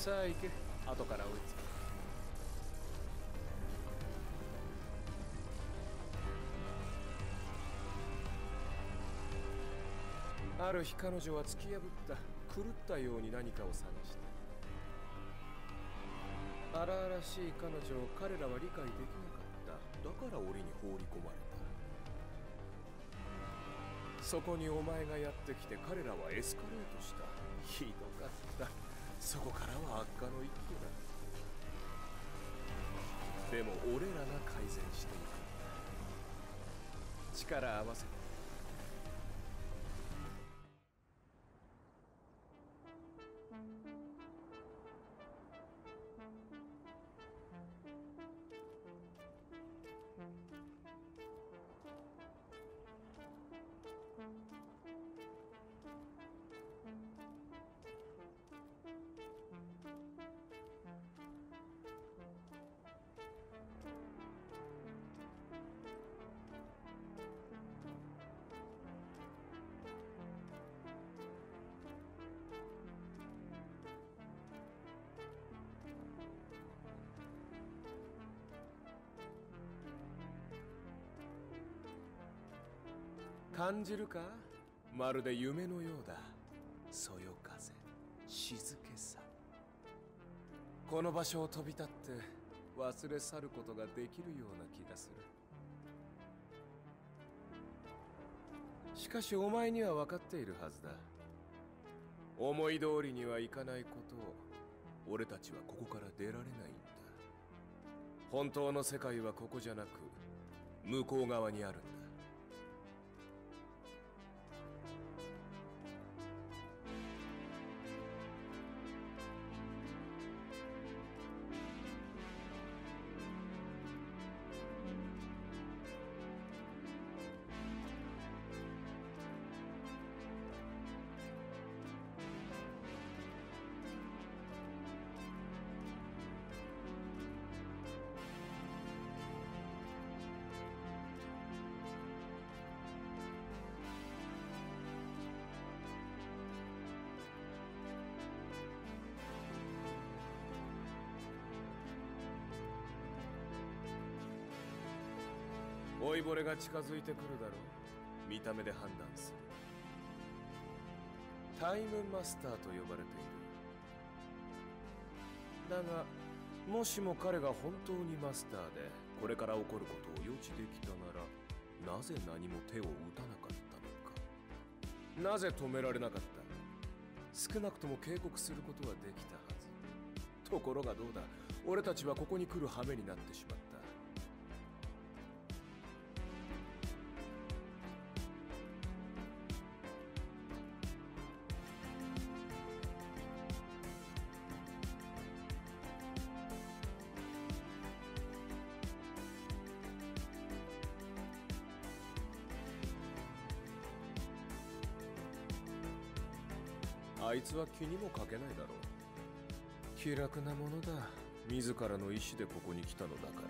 さあ行け。後から追いつく。ある日彼女は突き破った狂ったように何かを探した。荒々しい彼女を彼らは理解できなかった。だから檻に放り込まれた。そこにお前がやってきて彼らはエスカレートした。ひどかった。そこからは悪化の一途だ。でも俺らが改善していく。力合わせて。感じるか？まるで夢のようだ。そよ風静けさ。この場所を飛び立って忘れ去ることができるような気がする。しかしお前には分かっているはずだ。思い通りにはいかないことを俺たちはここから出られないんだ。本当の世界はここじゃなく向こう側にあるんだ。老いぼれが近づいてくるだろう。見た目で判断する。タイムマスターと呼ばれている。だがもしも彼が本当にマスターでこれから起こることを予知できたならなぜ何も手を打たなかったのか。なぜ止められなかった。少なくとも警告することはできたはず。ところがどうだ。俺たちはここに来る羽目になってしまった。あいつは気にもかけないだろう。気楽なものだ。自らの意志でここに来たのだか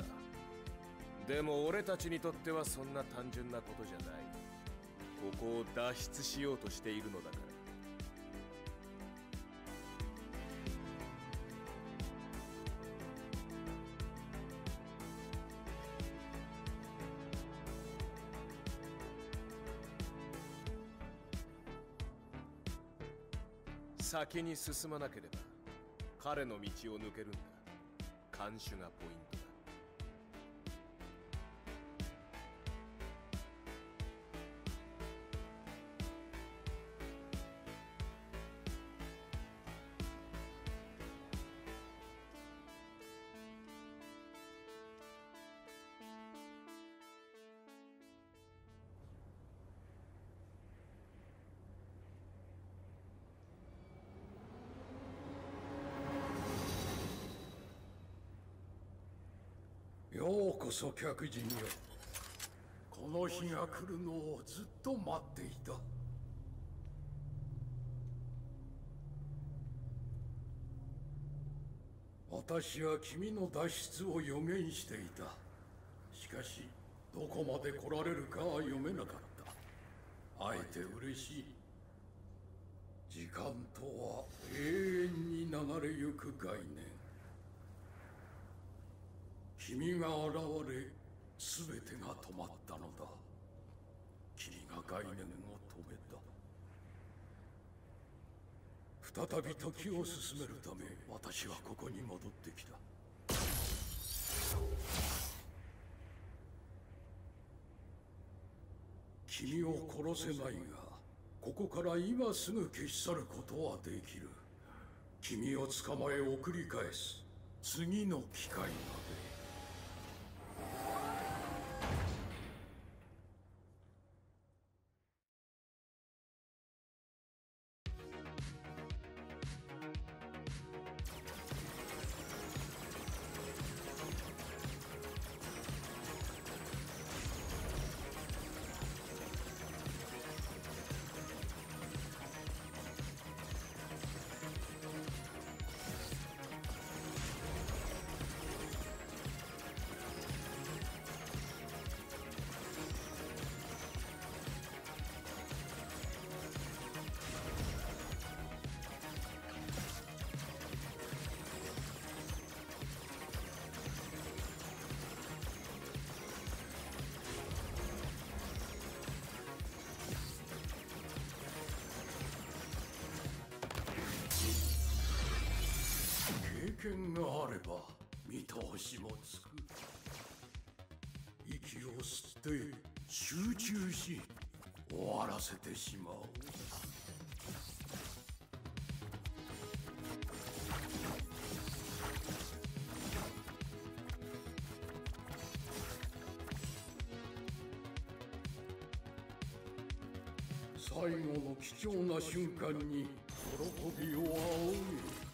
ら。でも俺たちにとってはそんな単純なことじゃない。ここを脱出しようとしているのだから。先に進まなければ彼の道を抜けるんだ。看守がポイントようこそ客人よ。この日が来るのをずっと待っていた。私は君の脱出を予言していた。しかしどこまで来られるかは読めなかった。あえて嬉しい。時かんとは永遠に流れゆく概念。君が現れ全てが止まったのだ。君が概念を止めた。再び時を進めるため私はここに戻ってきた。君を殺せないがここから今すぐ消し去ることはできる。君を捕まえ送り返す。次の機会まで。見通しもつく息を吸って集中し終わらせてしまおう。最後の貴重な瞬間に喜びを仰げ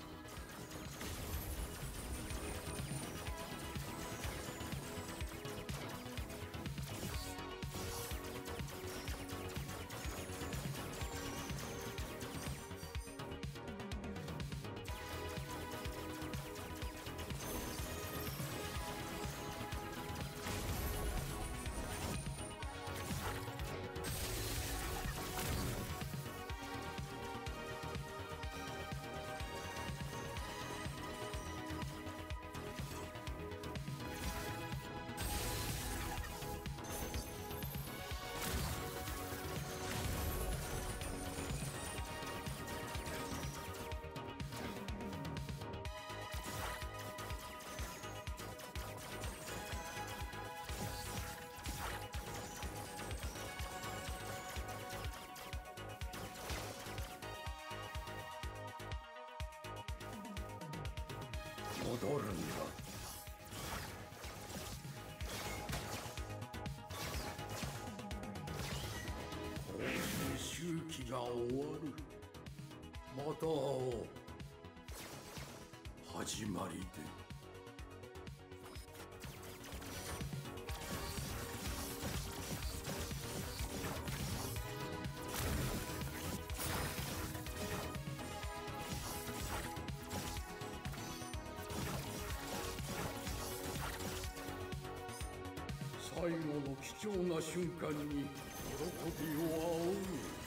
戻るんだ。こうして周期が終わる。また会おう。始まりで。貴重な瞬間に喜びを仰げ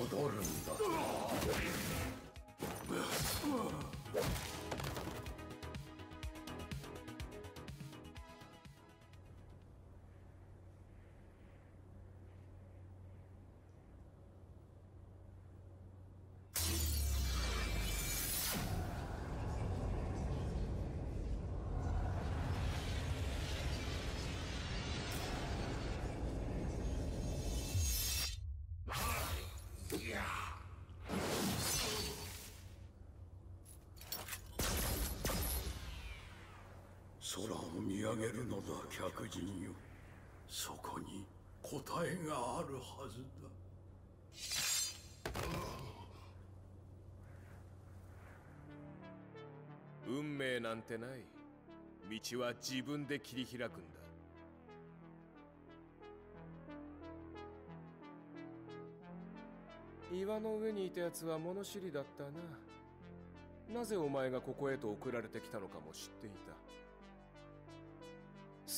戻るんだ空を見上げるのだ客人よ。そこに答えがあるはずだ。運命なんてない。道は自分で切り開くんだ。岩の上にいたやつは物知りだったな。なぜお前がここへと送られてきたのかも知っていた。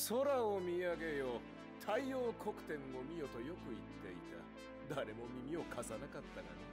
空を見上げよ。太陽黒点を見よとよく言っていた。誰も耳を貸さなかったがね。